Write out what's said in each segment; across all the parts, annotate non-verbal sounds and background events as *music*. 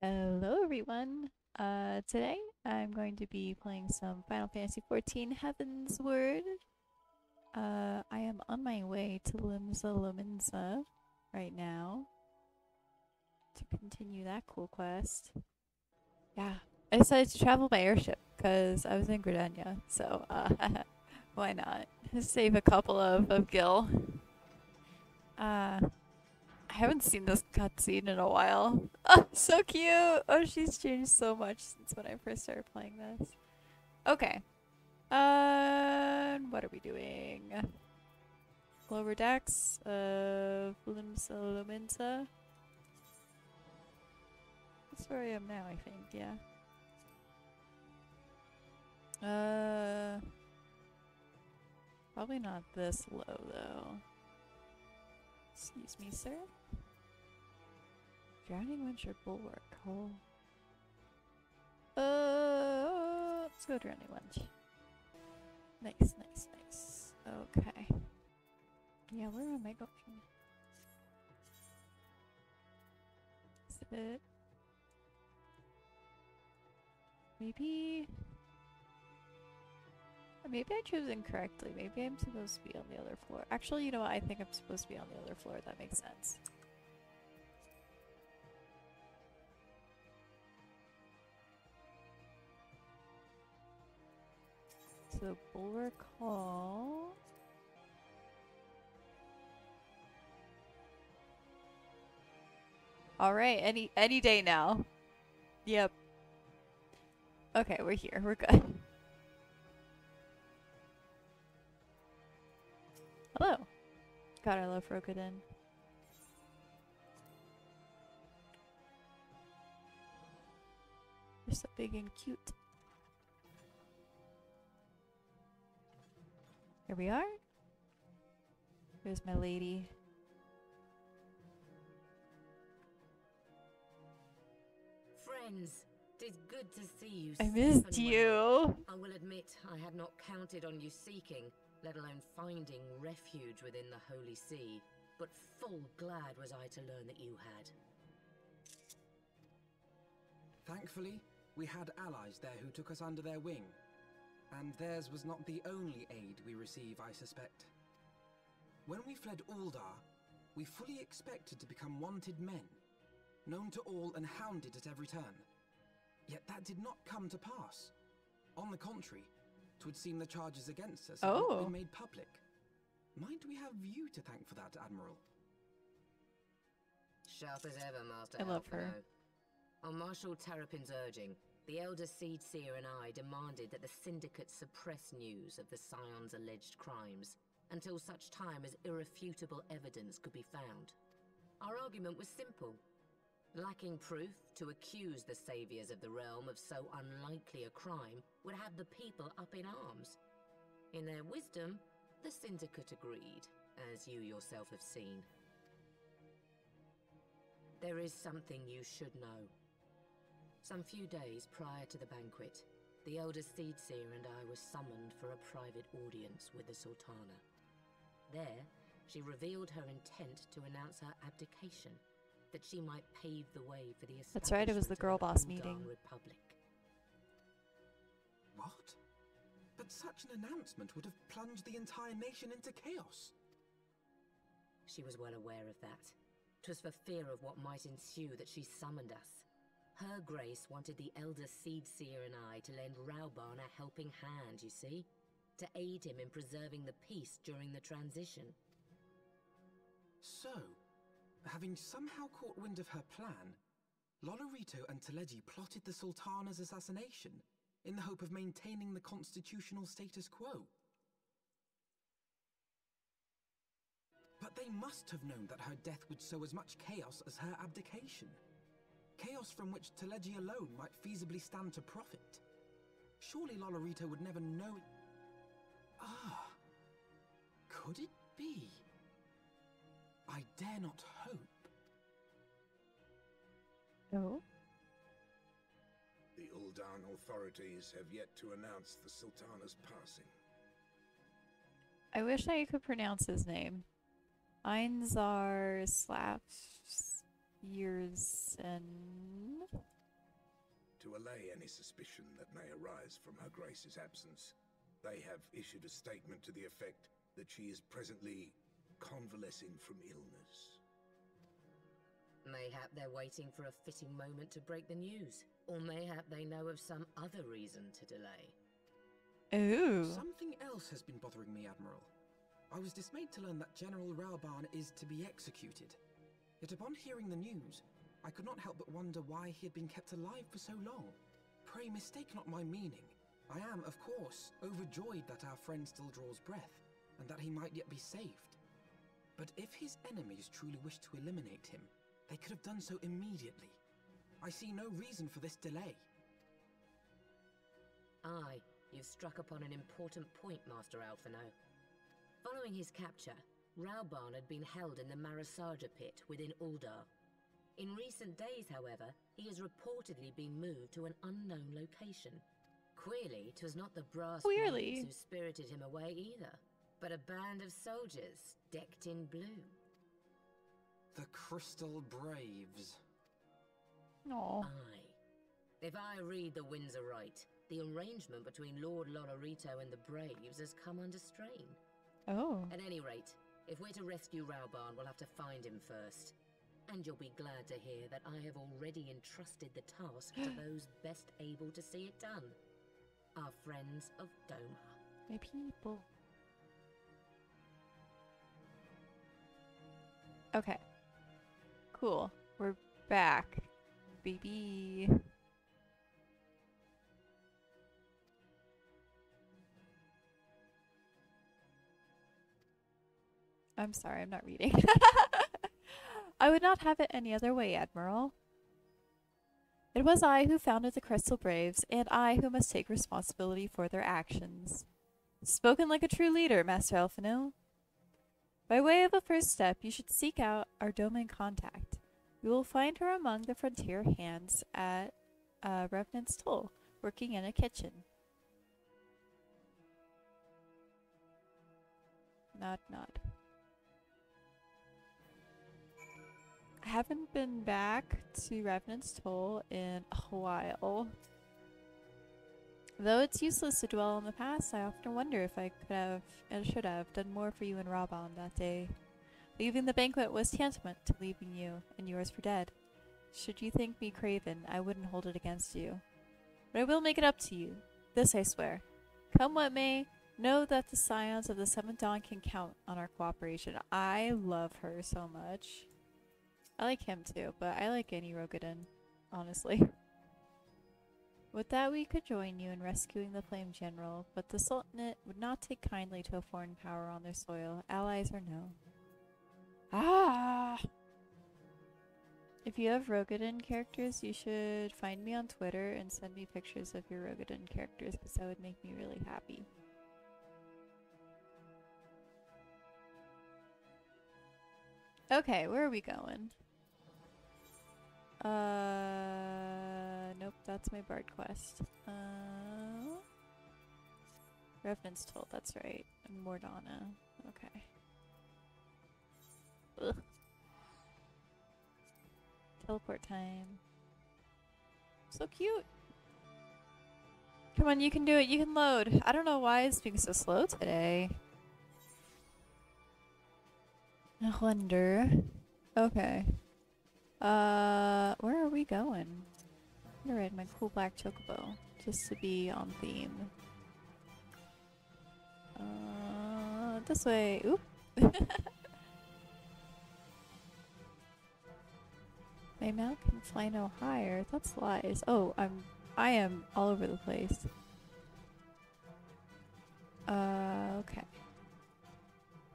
Hello everyone. Uh, today I'm going to be playing some Final Fantasy XIV Heavensward. Uh, I am on my way to Limsa Lominsa right now to continue that cool quest. Yeah, I decided to travel by airship because I was in Gridania, so uh, *laughs* why not? Save a couple of, of Gil. Uh, I haven't seen this cutscene in a while. *laughs* Oh, so cute! Oh, she's changed so much since when I first started playing this. Okay. Uh, what are we doing? Lower decks of Lominsa. That's where I am now, I think, yeah. Uh, probably not this low, though. Excuse me, sir. Drowning Winter Bulwark Hall. Uh, let's go Drowning Wench. Nice, nice, nice. Okay. Yeah, where am I going? Is it? Maybe. Maybe I chose incorrectly. Maybe I'm supposed to be on the other floor. Actually, you know what? I think I'm supposed to be on the other floor. That makes sense. So, Bulwark Hall. All right, any any day now. Yep. Okay, we're here. We're good. Hello. God, I love Rokuden. You're so big and cute. Here we are. Here's my lady. Friends, tis good to see you. I missed you. I will admit I had not counted on you seeking, let alone finding refuge within the Holy See. But full glad was I to learn that you had. Thankfully, we had allies there who took us under their wing. And theirs was not the only aid we receive, I suspect. When we fled Ul'dah, we fully expected to become wanted men, known to all and hounded at every turn. Yet that did not come to pass. On the contrary, 'twould seem the charges against us have not Oh. been made public. Might we have you to thank for that, Admiral? Sharp as ever, Master I love her. Alphinaud. On Marshal Terrapin's urging, the Elder Seedseer and I demanded that the Syndicate suppress news of the Scion's alleged crimes until such time as irrefutable evidence could be found. Our argument was simple. Lacking proof to accuse the saviors of the realm of so unlikely a crime would have the people up in arms. In their wisdom, the Syndicate agreed, as you yourself have seen. There is something you should know. Some few days prior to the banquet, the Elder Seedseer and I were summoned for a private audience with the Sultana. There, she revealed her intent to announce her abdication, that she might pave the way for the That's right, it was the girl boss meeting. Republic. What? But such an announcement would have plunged the entire nation into chaos. She was well aware of that. that. 'Twas for fear of what might ensue that she summoned us. Her Grace wanted the Elder Seedseer and I to lend Raubahn a helping hand, you see? To aid him in preserving the peace during the transition. So, having somehow caught wind of her plan, Lolorito and Teleji plotted the Sultana's assassination in the hope of maintaining the constitutional status quo. But they must have known that her death would sow as much chaos as her abdication. Chaos from which Teleji alone might feasibly stand to profit. Surely Lolorito would never know. Ah, could it be? I dare not hope. Oh. The Ul'dahn authorities have yet to announce the Sultana's passing. I wish I could pronounce his name. Eynzahr Slafyrsyn. allay any suspicion that may arise from Her Grace's absence, they have issued a statement to the effect that she is presently convalescing from illness. Mayhap they're waiting for a fitting moment to break the news. Or mayhap they know of some other reason to delay. Ooh. Something else has been bothering me, Admiral. I was dismayed to learn that General Raubahn is to be executed. Yet upon hearing the news, I could not help but wonder why he had been kept alive for so long. Pray mistake not my meaning. I am, of course, overjoyed that our friend still draws breath, and that he might yet be saved. But if his enemies truly wished to eliminate him, they could have done so immediately. I see no reason for this delay. Aye, you've struck upon an important point, Master Alphinaud. Following his capture, Raubahn had been held in the Marasaja pit within Ul'dah. In recent days, however, he has reportedly been moved to an unknown location. Queerly, 'twas not the brass Queerly. who spirited him away either, but a band of soldiers decked in blue. The Crystal Braves. Aw. Aye. If I read the winds aright, the arrangement between Lord Lolorito and the Braves has come under strain. Oh. At any rate, if we're to rescue Raubahn, we'll have to find him first. And you'll be glad to hear that I have already entrusted the task to *gasps* those best able to see it done. Our friends of Doma. My people. Okay. Cool. We're back. Baby. I'm sorry, I'm not reading. *laughs* I would not have it any other way, Admiral. It was I who founded the Crystal Braves, and I who must take responsibility for their actions. Spoken like a true leader, Master Alphinaud. By way of a first step, you should seek out our Doman contact. You will find her among the frontier hands at uh, Revenant's Toll, working in a kitchen. Nod, nod. Haven't been back to Revenant's Toll in a while. Though it's useless to dwell on the past, I often wonder if I could have and should have done more for you and Raubahn that day. Leaving the banquet was tantamount to leaving you and yours for dead. Should you think me craven, I wouldn't hold it against you. But I will make it up to you. This I swear. Come what may, know that the scions of the Seventh Dawn can count on our cooperation. I love her so much. I like him too, but I like any Roegadyn, honestly. *laughs* With that, we could join you in rescuing the Flame General, but the Sultanate would not take kindly to a foreign power on their soil, allies or no. Ah! If you have Roegadyn characters, you should find me on Twitter and send me pictures of your Roegadyn characters because that would make me really happy. Okay, where are we going? Uh, nope, that's my Bard quest. Uh, Revenant's Toll, that's right. And Mor Dhona. Okay. Ugh. Teleport time. So cute. Come on, you can do it. You can load. I don't know why it's being so slow today. I wonder. Okay. Uh, where are we going? I'm gonna ride my cool black chocobo just to be on theme. Uh, this way. Oop. *laughs* my mount can fly no higher. That's lies. Oh, I'm. I am all over the place. Uh, okay.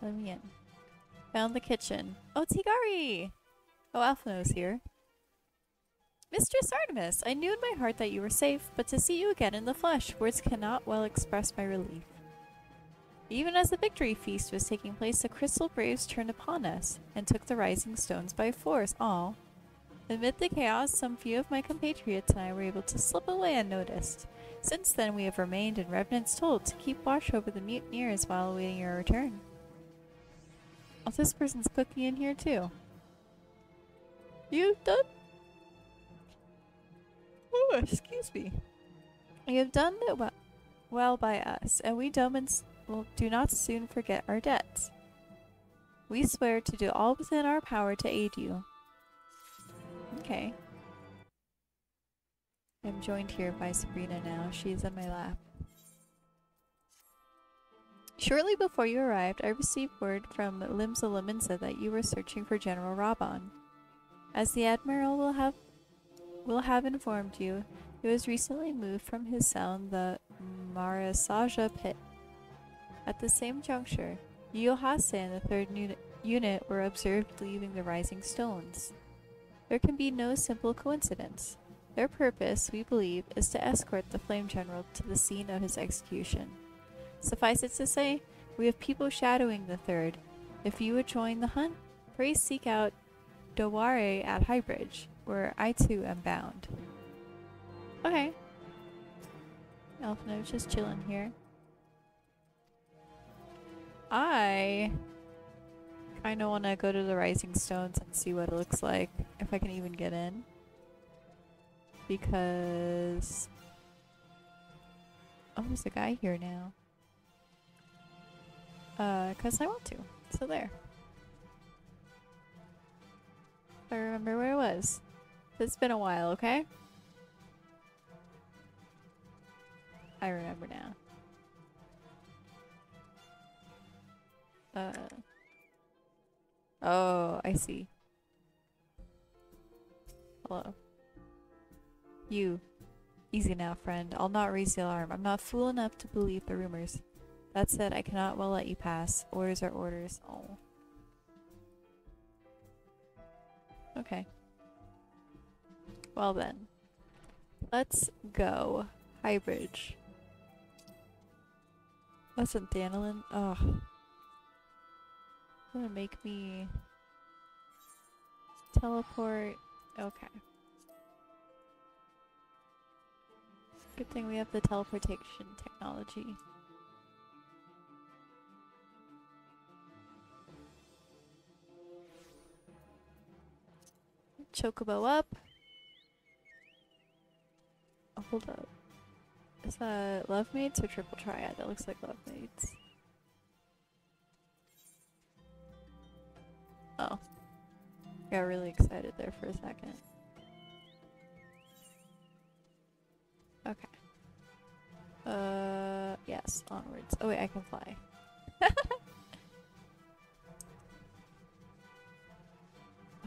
Let me in. Found the kitchen. Oh, Tigari! Oh, Alphinaud's here. Mistress Artemis, I knew in my heart that you were safe, but to see you again in the flesh, words cannot well express my relief. Even as the victory feast was taking place, the crystal braves turned upon us and took the rising stones by force. All. Amid the chaos, some few of my compatriots and I were able to slip away unnoticed. Since then, we have remained in Revenant's Toll to keep watch over the mutineers while awaiting your return. Oh, this person's cooking in here too. You done? Oh, excuse me. You have done it well, well by us, and we Domans will do not soon forget our debts. We swear to do all within our power to aid you. Okay. I'm joined here by Sabrina now. She's is in my lap. Shortly before you arrived, I received word from Limsa Lominsa that you were searching for General Raubahn. As the Admiral will have will have informed you, he was recently moved from his cell in the Marasaja pit. At the same juncture, Yuhase and the third uni- unit were observed leaving the Rising Stones. There can be no simple coincidence. Their purpose, we believe, is to escort the Flame General to the scene of his execution. Suffice it to say, we have people shadowing the third. If you would join the hunt, pray seek out Daiwade at Highbridge, where I too am bound. Okay. Alphinaud's just chilling here. I kind of want to go to the Rising Stones and see what it looks like, if I can even get in. Because... Oh, there's a guy here now. Uh, because I want to. So there. I remember where it was. It's been a while, okay? I remember now. Uh. Oh, I see. Hello. You. Easy now, friend. I'll not raise the alarm. I'm not fool enough to believe the rumors. That said, I cannot well let you pass. Orders are orders. Oh. Okay. Well then. Let's go. Highbridge. Wasn't Danilin? Oh. Gonna make me teleport. Okay. Good thing we have the teleportation technology. Chocobo up. Oh, hold up. Is that love mates or triple triad? That looks like love mates. Oh. Got really excited there for a second. Okay. Uh, yes, onwards. Oh wait, I can fly.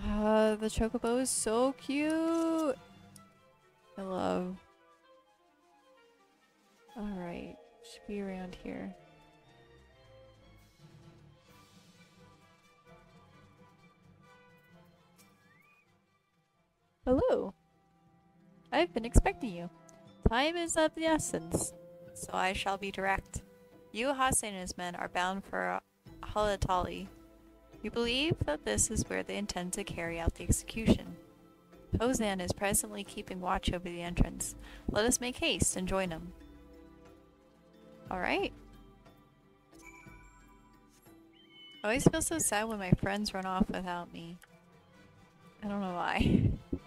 Uh, the chocobo is so cute. I love. Alright, should be around here. Hello. I've been expecting you. Time is of the essence, so I shall be direct. Yuhase and his men are bound for Halatali. We believe that this is where they intend to carry out the execution. Hozan is presently keeping watch over the entrance. Let us make haste and join him. Alright. I always feel so sad when my friends run off without me. I don't know why. *laughs*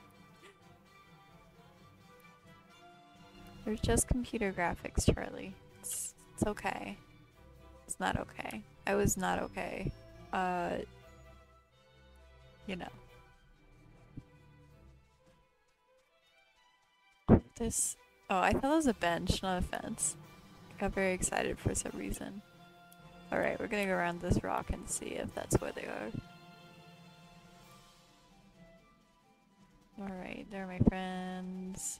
There's just computer graphics, Charlie. It's, it's okay. It's not okay. I was not okay. Uh, you know. This. Oh, I thought it was a bench, not a fence. Got very excited for some reason. Alright, we're gonna go around this rock and see if that's where they are. Alright, there are my friends.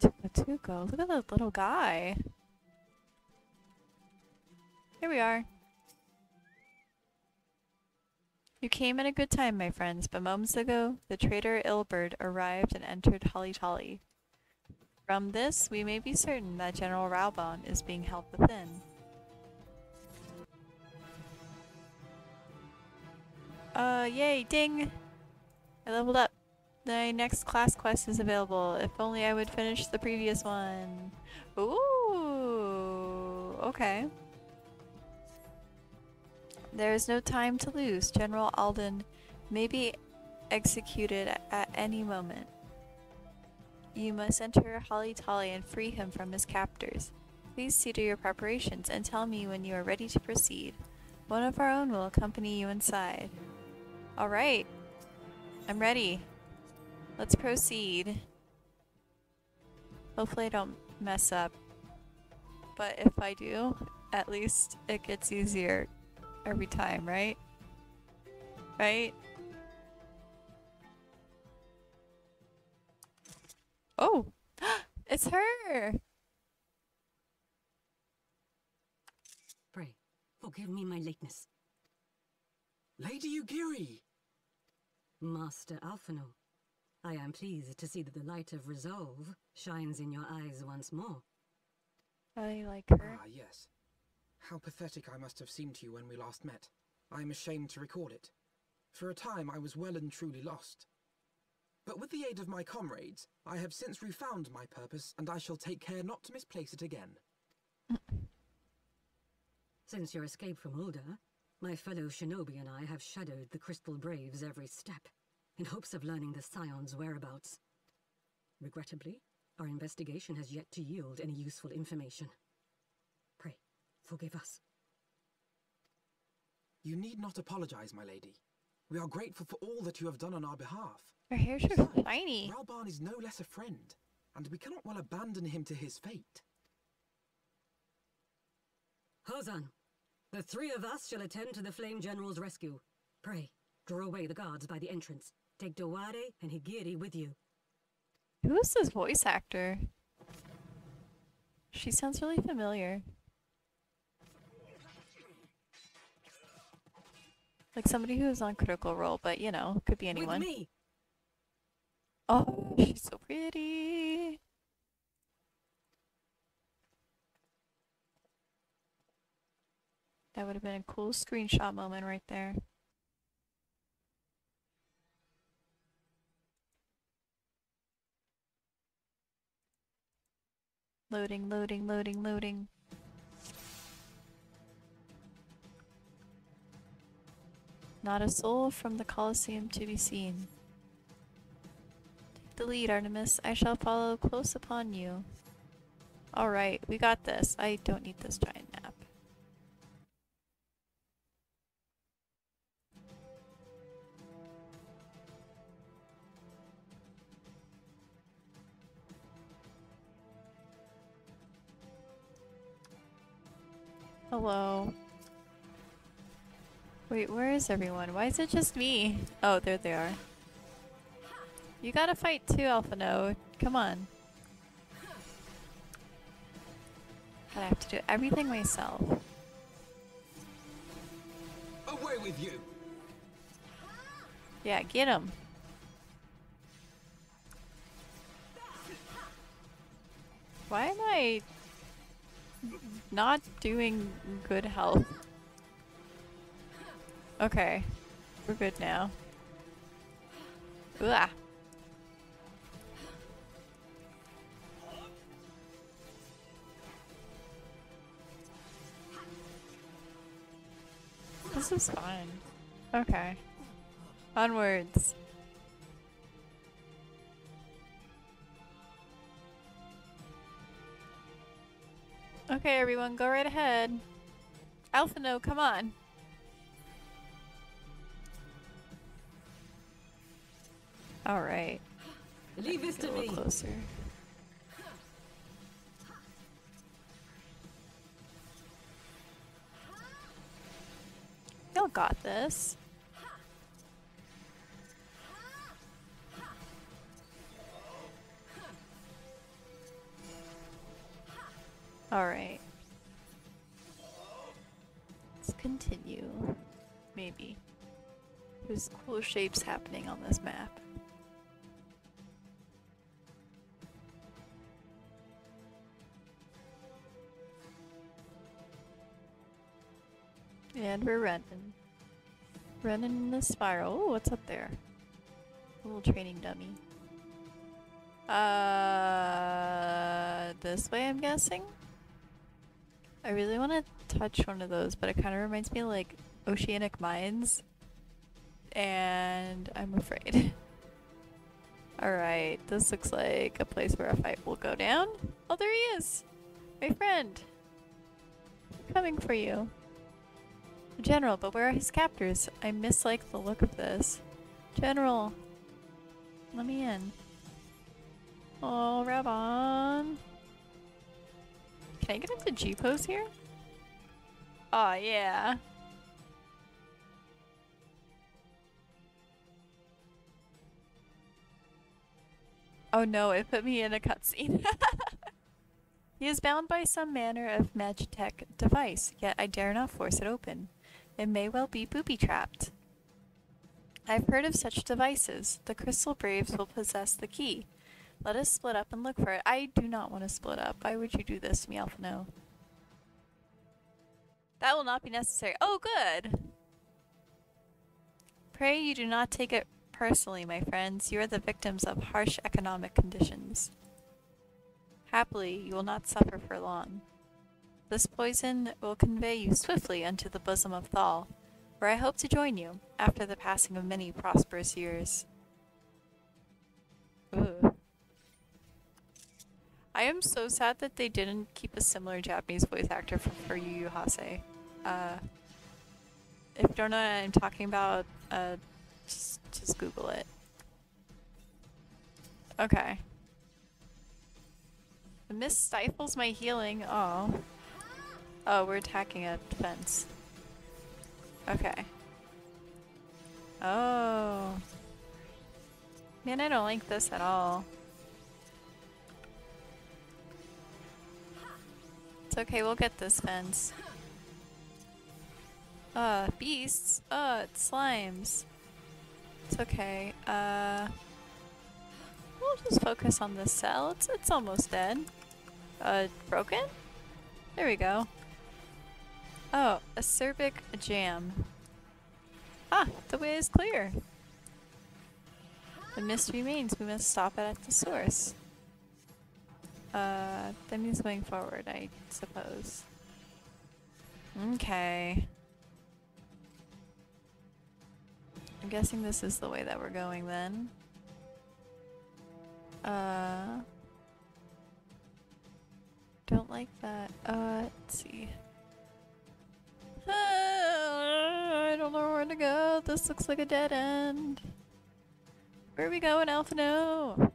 Tuko, look at that little guy. Here we are. You came at a good time, my friends, but moments ago, the traitor Ilberd arrived and entered Halatali. From this, we may be certain that General Raubahn is being held within. Uh, yay, ding! I leveled up. The next class quest is available. If only I would finish the previous one. Ooh, okay. There is no time to lose. General Alden may be executed at any moment. You must enter Halatali and free him from his captors. Please see to your preparations and tell me when you are ready to proceed. One of our own will accompany you inside. Alright. I'm ready. Let's proceed. Hopefully I don't mess up. But if I do, at least it gets easier every time, right? Right? Oh! *gasps* it's her! Pray, forgive me my lateness. Lady Yugiri! Master Alphinaud, I am pleased to see that the light of resolve shines in your eyes once more. I like her. Ah, yes. How pathetic I must have seemed to you when we last met. I am ashamed to recall it. For a time I was well and truly lost. But with the aid of my comrades, I have since refound my purpose, and I shall take care not to misplace it again. Since your escape from Ul'dah, my fellow shinobi and I have shadowed the Crystal Braves every step, in hopes of learning the Scion's whereabouts. Regrettably, our investigation has yet to yield any useful information. Pray, forgive us. You need not apologize, my lady. We are grateful for all that you have done on our behalf. Her hair's so Besides, shiny. Raubahn is no less a friend, and we cannot well abandon him to his fate. Hozan, the three of us shall attend to the Flame General's rescue. Pray, draw away the guards by the entrance. Take Daiwade and Higiri with you. Who is this voice actor? She sounds really familiar. Like somebody who's on Critical Role, but you know, could be anyone. With me! Oh, she's so pretty. That would have been a cool screenshot moment right there. Loading, loading, loading, loading. Not a soul from the Colosseum to be seen. Take the lead, Artemis. I shall follow close upon you. Alright, we got this. I don't need this giant map. Hello. Wait, where is everyone? Why is it just me? Oh, there they are. You gotta fight too, Alphinaud. Come on. I have to do everything myself. Away with you! Yeah, get him. Why am I not doing good health? Okay, we're good now. Ugh. This is fine. Okay. Onwards. Okay, everyone, go right ahead. Alphinaud, come on. All right. Leave this to me. closer. Y'all got this. Alright. Let's continue. Maybe. There's cool shapes happening on this map. And we're running. Running in the spiral. Oh, what's up there? A little training dummy. Uh, this way, I'm guessing? I really want to touch one of those, but it kind of reminds me of like Oceanic Mines. And I'm afraid. *laughs* Alright, this looks like a place where a fight will go down. Oh, there he is! My friend! Coming for you. General, but where are his captors? I mislike the look of this. General! Let me in. Oh, Raubahn! Can I get into G-pose here? Oh yeah. Oh no, it put me in a cutscene. *laughs* he is bound by some manner of Magitech device, yet I dare not force it open. It may well be booby-trapped. I've heard of such devices. The Crystal Braves will possess the key. Let us split up and look for it. I do not want to split up. Why would you do this to me, Alphinaud? That will not be necessary. Oh, good! Pray you do not take it personally, my friends. You are the victims of harsh economic conditions. Happily, you will not suffer for long. This poison will convey you swiftly unto the bosom of Thal, where I hope to join you after the passing of many prosperous years. Ooh. I am so sad that they didn't keep a similar Japanese voice actor for, for Yu Yu Hase. Uh, if you don't know what I'm talking about, uh, just, just Google it. Okay. The mist stifles my healing. Oh. Oh, we're attacking a fence. Okay. Oh. Man, I don't like this at all. It's okay, we'll get this fence. Uh, beasts? Uh, it's slimes. It's okay. Uh, we'll just focus on this cell. It's, it's almost dead. Uh, broken? There we go. Oh, acerbic jam. Ah, the way is clear. The mist remains. We must stop it at the source. Uh, that means going forward, I suppose. Okay. I'm guessing this is the way that we're going then. Uh... Don't like that. Uh, let's see. I don't know where to go. This looks like a dead end. Where are we going, Alphinaud?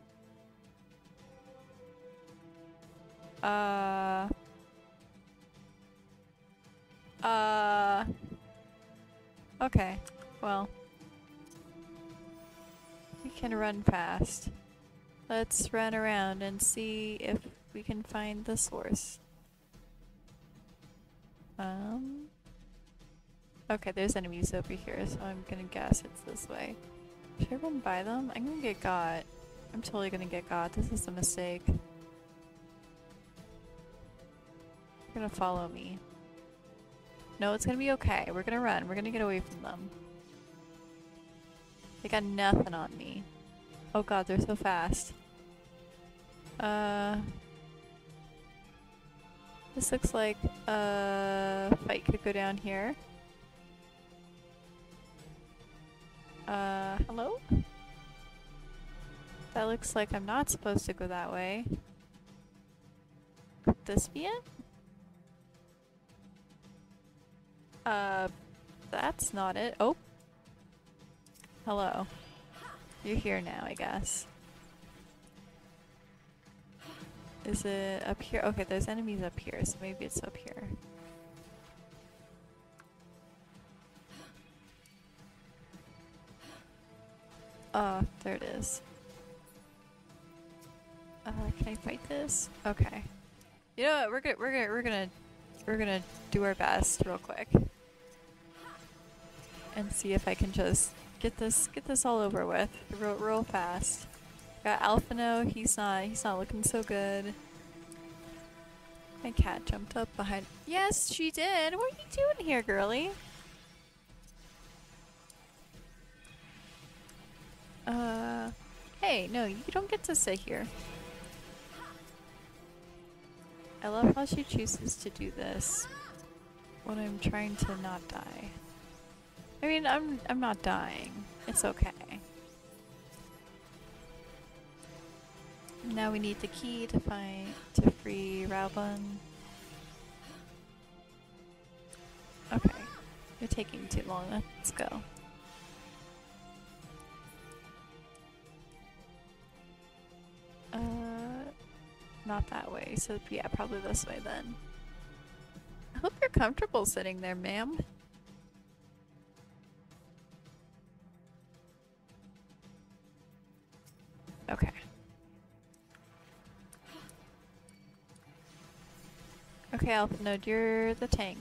Uh... Uh... Okay, well. We can run fast. Let's run around and see if we can find the source. Um... Okay, there's enemies over here, so I'm gonna guess it's this way. Should I run by them? I'm gonna get got. I'm totally gonna get got. This is a mistake. They're gonna follow me. No, it's gonna be okay. We're gonna run. We're gonna get away from them. They got nothing on me. Oh god, they're so fast. Uh... This looks like a fight could go down here. Uh, hello? That looks like I'm not supposed to go that way. Could this be it? Uh, that's not it. Oh. Hello. You're here now, I guess. Is it up here? Okay, there's enemies up here, so maybe it's up here. Oh, there it is. Uh, can I fight this? Okay. You know what? We're gonna we're gonna we're gonna we're gonna do our best real quick and see if I can just get this get this all over with real real fast. Got Alphinaud. He's not he's not looking so good. My cat jumped up behind. Yes, she did. What are you doing here, girly? Uh, hey, no, you don't get to sit here. I love how she chooses to do this when I'm trying to not die. I mean, I'm I'm not dying. It's okay. Now we need the key to find to free Raubahn. Okay. You're taking too long. Let's go. Uh not that way, so yeah, probably this way then. I hope you're comfortable sitting there, ma'am. Okay. Okay, Alphinaud, you're the tank.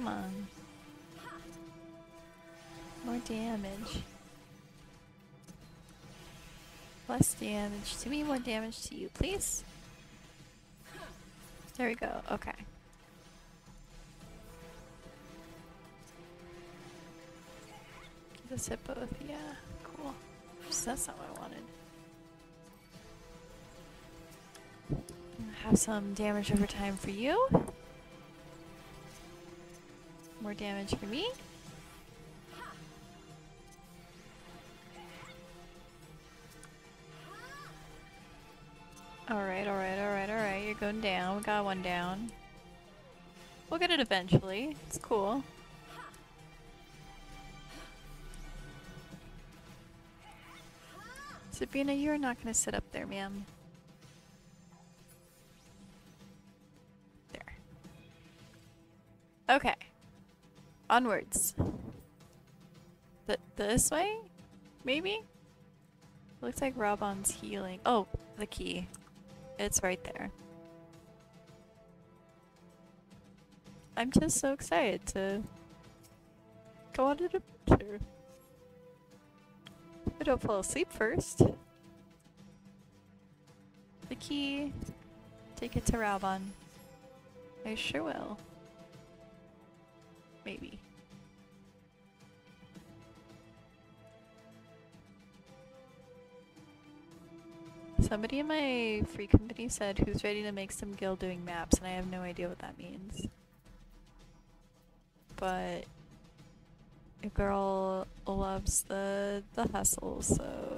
Come on. More damage. Less damage to me, more damage to you, please. There we go, okay. Just hit both, yeah, cool. That's not what I wanted. Have some damage over time for you. More damage for me. Alright, alright, alright, alright. You're going down. We got one down. We'll get it eventually. It's cool. Sabina, you're not gonna sit up there, ma'am. There. Okay. Onwards. Th this way? Maybe? Looks like Raubahn's healing. Oh, the key. It's right there. I'm just so excited to go on an adventure. I don't fall asleep first. The key. Take it to Raubahn. I sure will. Maybe. Somebody in my free company said who's ready to make some guild doing maps, and I have no idea what that means. But a girl loves the the hustle, so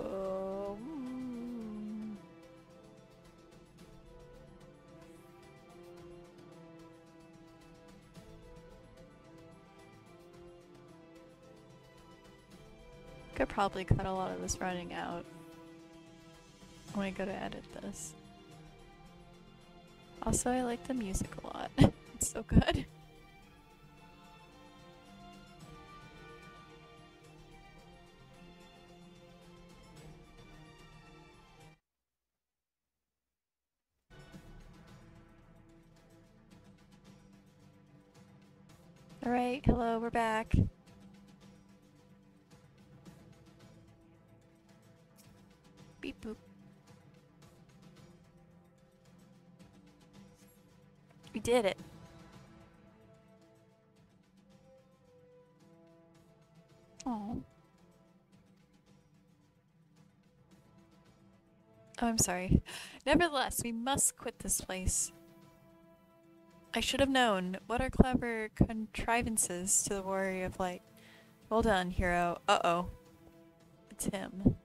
probably cut a lot of this running out when I go to edit this. Also, I like the music a lot. *laughs* it's so good. Alright, hello, we're back. Did it. Oh. Oh, I'm sorry. Nevertheless, we must quit this place. I should have known. What are clever contrivances to the warrior of light? Well done, hero. Uh-oh. It's him.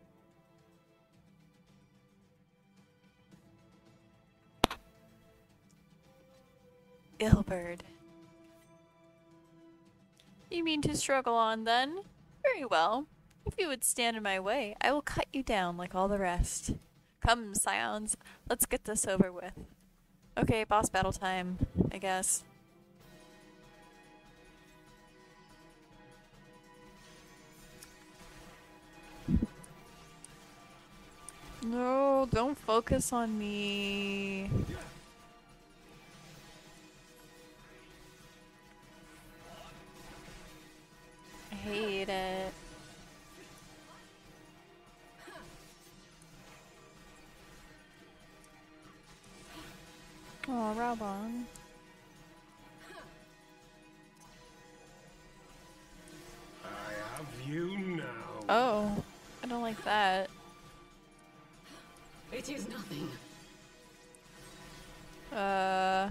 Ilberd. You mean to struggle on, then? Very well. If you would stand in my way, I will cut you down like all the rest. Come, scions, let's get this over with. Okay, boss battle time, I guess. No, don't focus on me. Hate it. Oh, Raubahn. I have you now. Oh, I don't like that. It is nothing. Uh.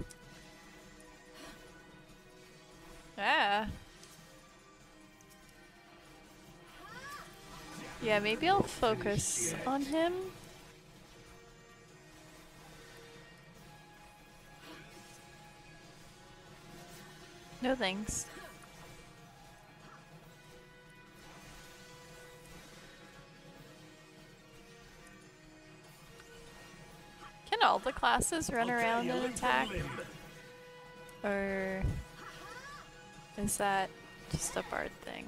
Yeah. Yeah, maybe I'll focus on him. No thanks. Can all the classes run around and attack? Or is that just a bard thing?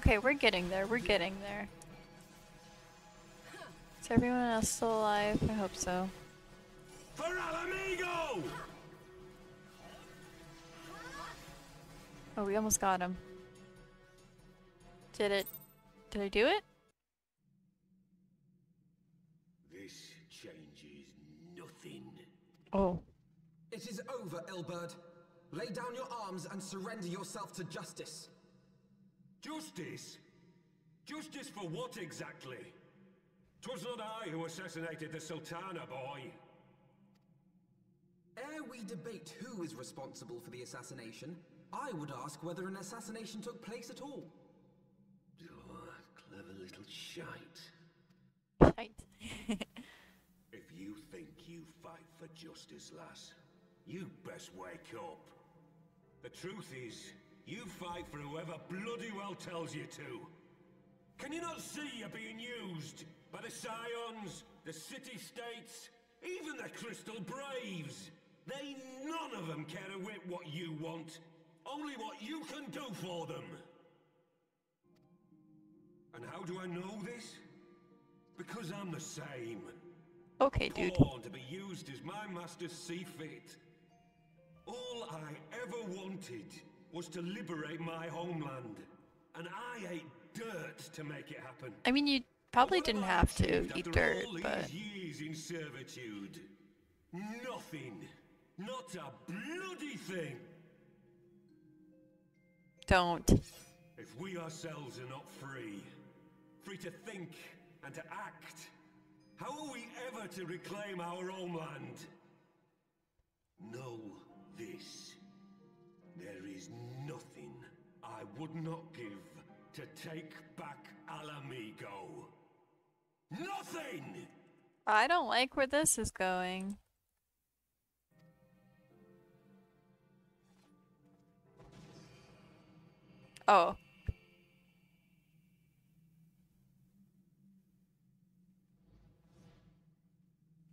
Okay, we're getting there. We're getting there. Is everyone else still alive? I hope so. Oh, we almost got him. Did it? Did I do it? This changes nothing. Oh. It is over, Ilberd. Lay down your arms and surrender yourself to justice. Justice? Justice for what exactly? Twas not I who assassinated the Sultana, boy. Ere we debate who is responsible for the assassination, I would ask whether an assassination took place at all. Oh, clever little shite. Shite. *laughs* If you think you fight for justice, lass, you best wake up. The truth is, you fight for whoever bloody well tells you to. Can you not see you're being used by the Scions, the city-states, even the Crystal Braves? They none of them care a whit what you want, only what you can do for them. And how do I know this? Because I'm the same. okay, dude. Born to be used as my masters see fit. All I ever wanted was to liberate my homeland, and I ate dirt to make it happen. I mean, you probably didn't have to eat dirt, but years in servitude? Nothing. Not a bloody thing. don't. If we ourselves are not free, free to think and to act, how are we ever to reclaim our homeland? Know this. There is nothing I would not give to take back Ala Mhigo. Nothing! I don't like where this is going. Oh.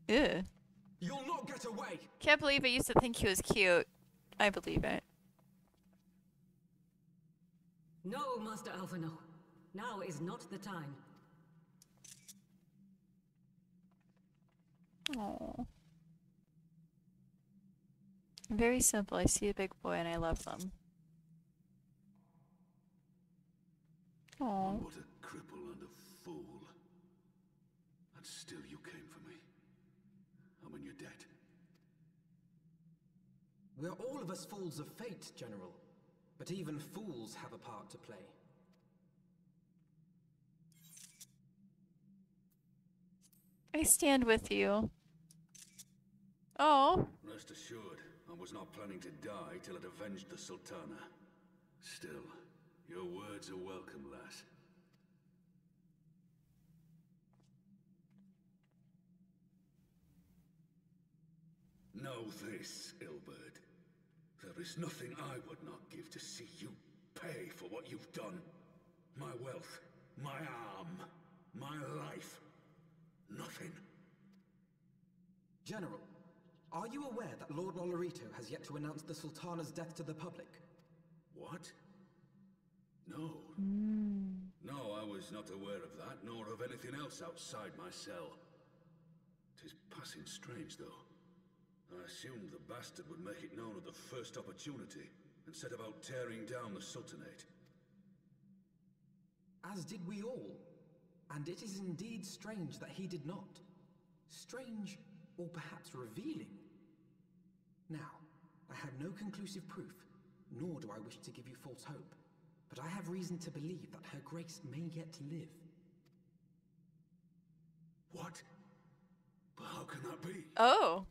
Ew. You'll not get away! Can't believe I used to think he was cute. I believe it. No, Master Alphinaud. Now is not the time. Oh. Very simple. I see a big boy and I love them. Oh. What a cripple and a fool. And still you came for me. I'm in your debt. We're all of us fools of fate, General. But even fools have a part to play. I stand with you. Oh. Rest assured, I was not planning to die till I'd avenged the Sultana. Still, your words are welcome, lass. Know this, Ilberd. There is nothing I would not give to see you pay for what you've done. My wealth, my arm, my life. Nothing. General, are you aware that Lord Lolorito has yet to announce the Sultana's death to the public? What? No. Hmm. No, I was not aware of that, nor of anything else outside my cell. Tis passing strange, though. I assumed the bastard would make it known at the first opportunity and set about tearing down the Sultanate. As did we all. And it is indeed strange that he did not. Strange, or perhaps revealing. Now, I have no conclusive proof, nor do I wish to give you false hope, but I have reason to believe that Her Grace may yet live. What? But how can that be? Oh.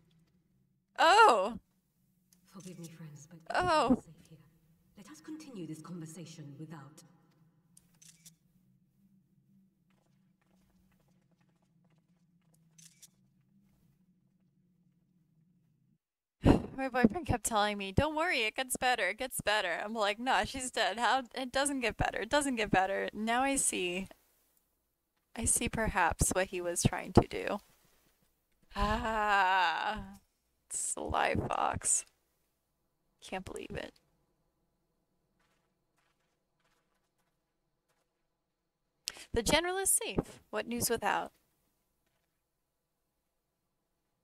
Oh. Forgive me, friends, but Oh. Let us continue this conversation without. *sighs* My boyfriend kept telling me, "Don't worry, it gets better. It gets better." I'm like, "No, she's dead. How? It doesn't get better. It doesn't get better." Now I see. I see perhaps what he was trying to do. Ah, Sly Fox. Can't believe it. The general is safe. What news without?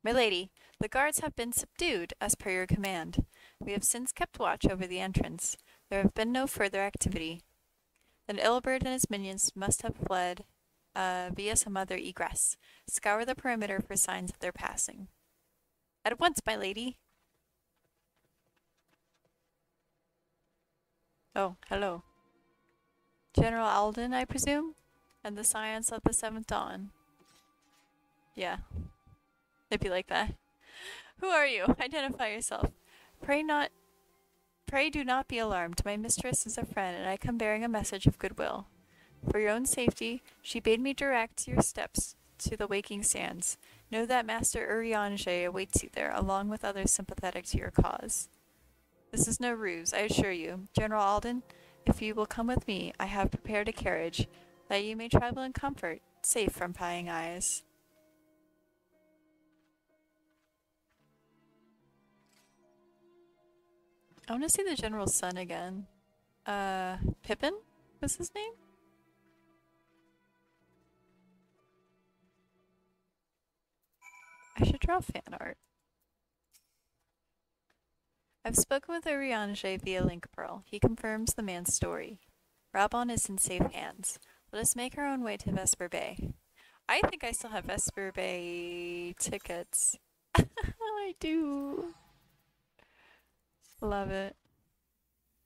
My lady, the guards have been subdued as per your command. We have since kept watch over the entrance. There have been no further activity. Then Ilberd and his minions must have fled uh, via some other egress. Scour the perimeter for signs of their passing. At once, my lady. Oh, hello. General Aldynn, I presume? And the Scions of the Seventh Dawn. Yeah. It'd be like that. Who are you? Identify yourself. Pray not pray do not be alarmed. My mistress is a friend, and I come bearing a message of goodwill. For your own safety, she bade me direct your steps to the waking sands. Know that Master Urianger awaits you there, along with others sympathetic to your cause. This is no ruse, I assure you. General Aldynn, if you will come with me, I have prepared a carriage, that you may travel in comfort, safe from prying eyes. I want to see the general's son again. Uh, Pippin was his name? I should draw fan art. I've spoken with Urianger via Link Pearl. He confirms the man's story. Raubahn is in safe hands. Let us make our own way to Vesper Bay. I think I still have Vesper Bay tickets. *laughs* I do. Love it.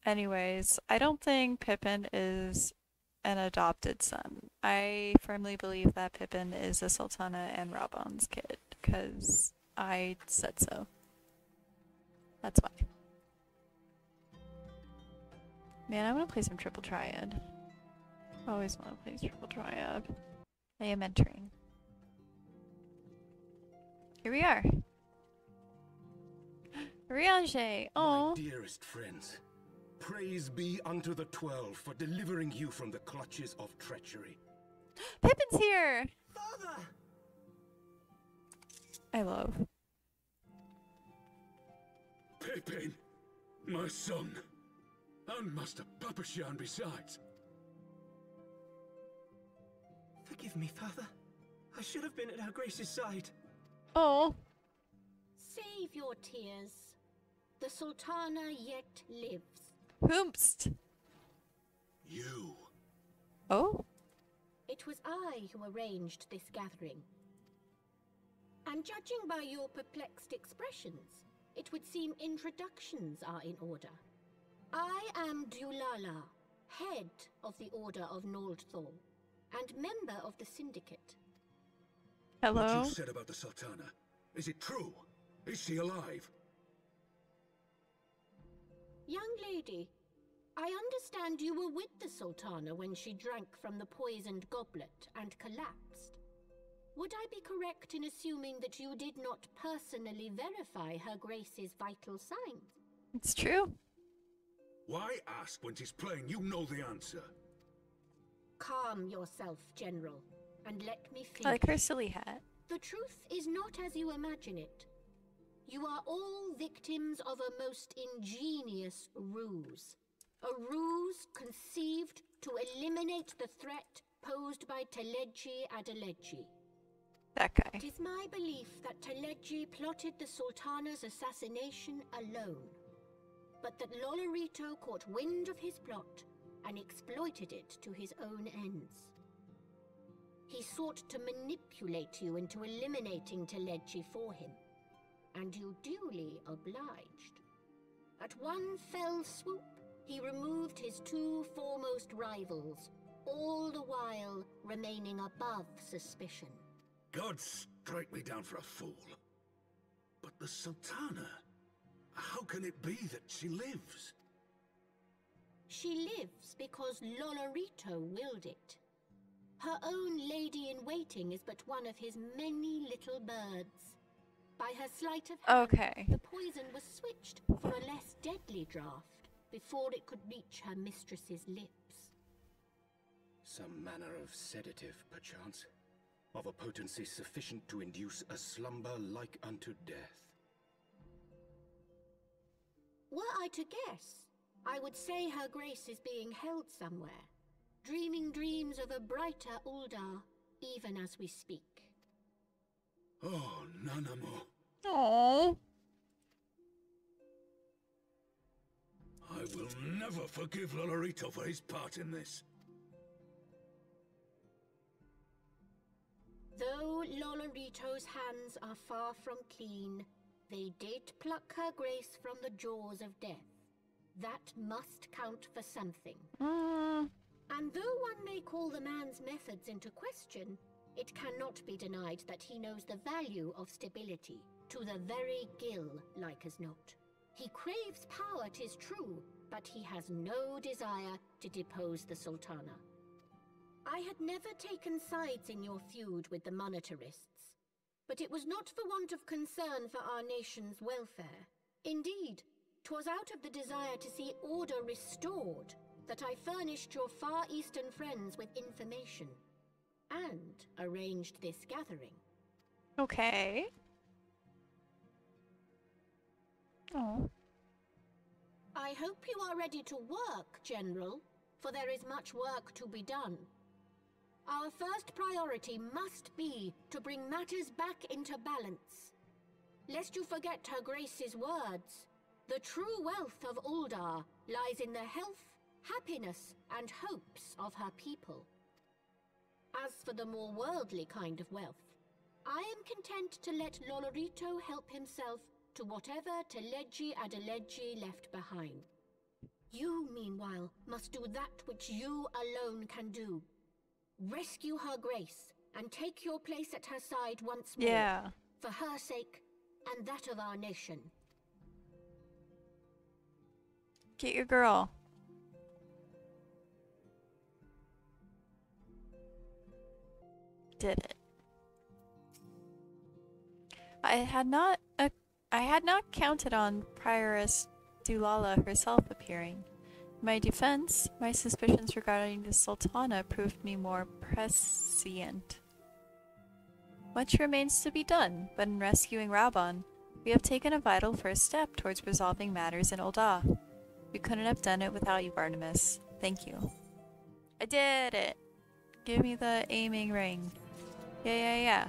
Anyways, I don't think Pippin is an adopted son. I firmly believe that Pippin is a Sultana and Raubahn's kid, because I said so. That's why. Man, I want to play some Triple Triad. Always want to play Triple Triad. I am entering. Here we are. *gasps* Riange. My Oh, dearest friends, praise be unto the Twelve for delivering you from the clutches of treachery. *gasps* Pippin's here. Father! I love. Pippin! My son! And Master Papashan besides! Forgive me, Father. I should have been at Her Grace's side. Oh, Save your tears. The Sultana yet lives. Hoomst. You! Oh, It was I who arranged this gathering. And judging by your perplexed expressions, it would seem introductions are in order. I am Dewlala, head of the Order of Nald'thal, and member of the Syndicate. Hello? What hello. you said about the Sultana, is it true? Is she alive? Young lady, I understand you were with the Sultana when she drank from the poisoned goblet and collapsed. Would I be correct in assuming that you did not personally verify Her Grace's vital signs? It's true. Why ask when when 'tis plain you know the answer? Calm yourself, General, and let me finish. I like her silly hat. The truth is not as you imagine it. You are all victims of a most ingenious ruse. A ruse conceived to eliminate the threat posed by Teleji Adeleji. That guy. It is my belief that Teleji plotted the Sultana's assassination alone, but that Lolorito caught wind of his plot and exploited it to his own ends. He sought to manipulate you into eliminating Teleji for him, and you duly obliged. At one fell swoop, he removed his two foremost rivals, all the while remaining above suspicion. God strike me down for a fool. But the Sultana, how can it be that she lives? She lives because Lolorito willed it. Her own lady-in-waiting is but one of his many little birds. By her sleight of hand, Okay. the poison was switched for a less deadly draught before it could reach her mistress's lips. Some manner of sedative, perchance, of a potency sufficient to induce a slumber like unto death. Were I to guess, I would say her grace is being held somewhere, dreaming dreams of a brighter Ul'dah, even as we speak. Oh, Nanamo. Oh. I will never forgive Lolorito for his part in this. Though Lolorito's hands are far from clean, they did pluck her grace from the jaws of death. That must count for something. Mm. And though one may call the man's methods into question, it cannot be denied that he knows the value of stability, to the very gill, like as not. He craves power, tis true, but he has no desire to depose the Sultana. I had never taken sides in your feud with the monetarists, but it was not for want of concern for our nation's welfare. Indeed, 'twas out of the desire to see order restored that I furnished your Far Eastern friends with information and arranged this gathering. Okay. Oh. I hope you are ready to work, General, for there is much work to be done. Our first priority must be to bring matters back into balance. Lest you forget Her Grace's words, the true wealth of Ul'dah lies in the health, happiness, and hopes of her people. As for the more worldly kind of wealth, I am content to let Lolorito help himself to whatever Teleji Adeleji left behind. You, meanwhile, must do that which you alone can do. Rescue her grace and take your place at her side once more. Yeah. For her sake and that of our nation. Get your girl. Did it. I had not uh, I had not counted on Prioress Dewlala herself appearing. My defense, my suspicions regarding the Sultana proved me more prescient. Much remains to be done, but in rescuing Raubahn, we have taken a vital first step towards resolving matters in Ul'dah. We couldn't have done it without you, Barnabas. Thank you. I did it! Give me the aiming ring. Yeah, yeah, yeah.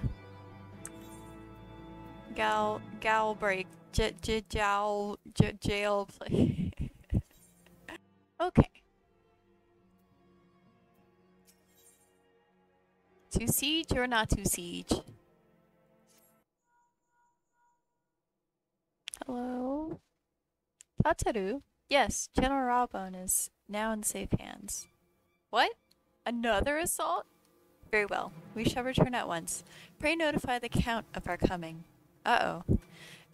Gal, gal break. J, j, jowl, j, jail play. Okay. To siege or not to siege? Hello? Tataru? Yes, General Raubahn is now in safe hands. What? Another assault? Very well. We shall return at once. Pray notify the Count of our coming. Uh-oh.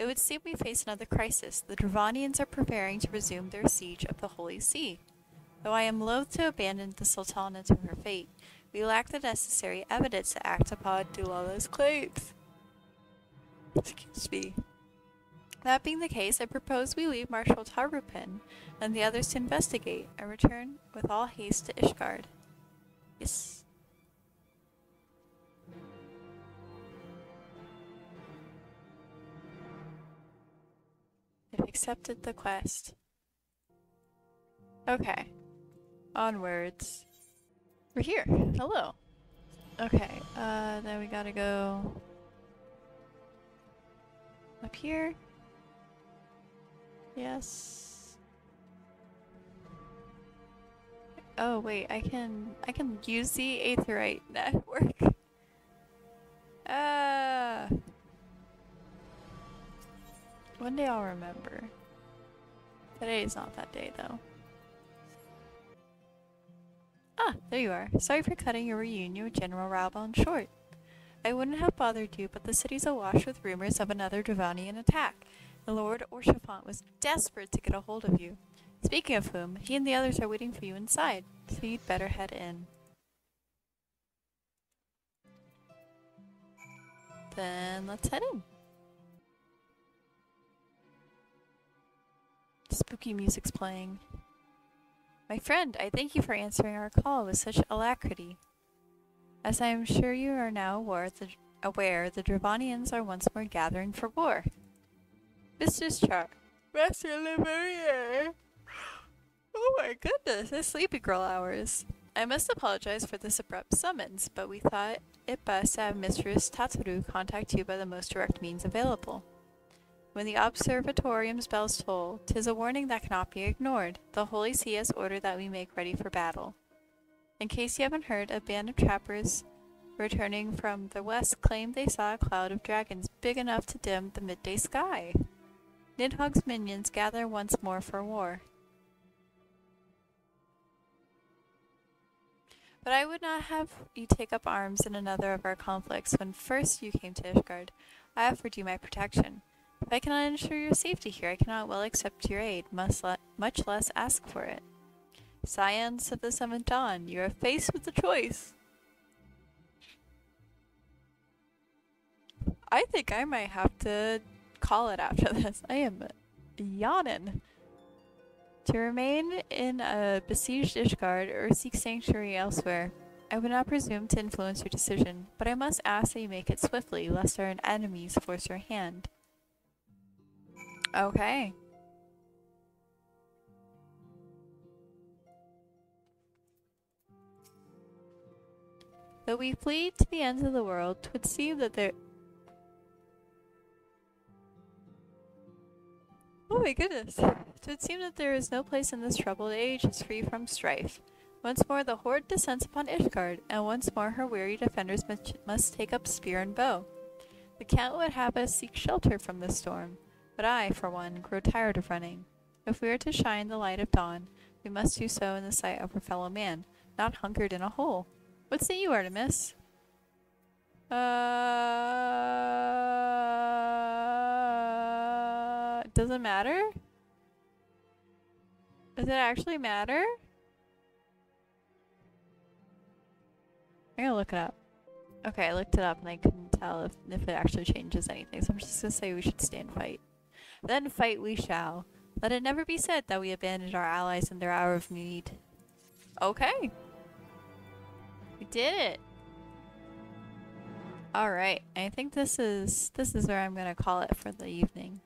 It would seem we face another crisis. The Dravanians are preparing to resume their siege of the Holy See. Though I am loath to abandon the Sultana to her fate, we lack the necessary evidence to act upon Dewlala's claims. Excuse me. That being the case, I propose we leave Marshal Tarupin and the others to investigate and return with all haste to Ishgard. Yes. They've accepted the quest. Okay. Onwards. We're here. Hello. Okay, uh, then we gotta go up here. Yes. Oh wait, I can I can use the aetheryte network. *laughs* Ah. One day I'll remember. Today is not that day though. Ah, there you are. Sorry for cutting your reunion with General Raubahn short. I wouldn't have bothered you, but the city's awash with rumors of another Dravanian attack. The Lord Haurchefant was desperate to get a hold of you. Speaking of whom, he and the others are waiting for you inside, so you'd better head in. Then let's head in. Spooky music's playing. My friend, I thank you for answering our call with such alacrity. As I am sure you are now aware, the, aware, the Dravanians are once more gathering for war. Mr. Char, Master Lemurier. Oh my goodness, it's sleepy girl hours. I must apologize for this abrupt summons, but we thought it best to have Mistress Tataru contact you by the most direct means available. When the observatorium's bells toll, tis a warning that cannot be ignored. The Holy See has ordered that we make ready for battle. In case you haven't heard, a band of trappers returning from the west claimed they saw a cloud of dragons big enough to dim the midday sky. Nidhogg's minions gather once more for war. But I would not have you take up arms in another of our conflicts when first you came to Ishgard. I offered you my protection. If I cannot ensure your safety here, I cannot well accept your aid, much, le much less ask for it. Scions of the Seventh Dawn, you are faced with a choice. I think I might have to call it after *laughs* this. I am yawning. To remain in a besieged Ishgard or seek sanctuary elsewhere. I would not presume to influence your decision, but I must ask that you make it swiftly, lest our enemies force your hand. Okay. Though we flee to the ends of the world, twould seem that there... Oh my goodness! Twould seem that there is no place in this troubled age is free from strife. Once more the horde descends upon Ishgard, and once more her weary defenders must take up spear and bow. The Count would have us seek shelter from the storm, but I, for one, grow tired of running. If we are to shine the light of dawn, we must do so in the sight of our fellow man, not hunkered in a hole. What say you, Artemis? Uh, doesn't matter? Does it actually matter? I'm gonna look it up. Okay, I looked it up and I couldn't tell if, if it actually changes anything, so I'm just gonna say we should stand and fight. Then fight we shall. Let it never be said that we abandoned our allies in their hour of need. Okay. We did it. Alright, I think this is this is where I'm gonna call it for the evening.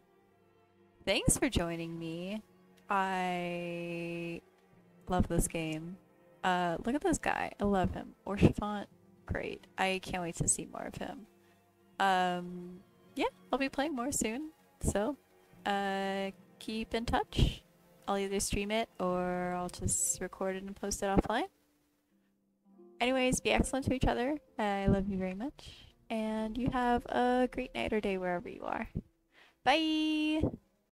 Thanks for joining me. I love this game. Uh, look at this guy. I love him. Haurchefant, great. I can't wait to see more of him. Um, yeah, I'll be playing more soon. So, uh, keep in touch. I'll either stream it or I'll just record it and post it offline. Anyways, be excellent to each other. I love you very much. And you have a great night or day wherever you are. Bye!